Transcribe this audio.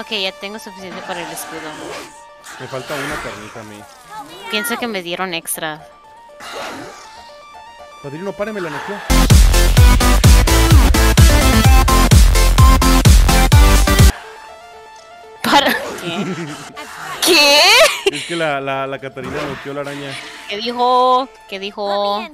Ok, ya tengo suficiente para el escudo. Me falta una carnita a mí. Pienso que me dieron extra. Padrino, páreme la noqueó. ¿Para qué? ¿Qué? Es que la, la, la Catarina noqueó la araña. ¿Qué dijo? ¿Qué dijo?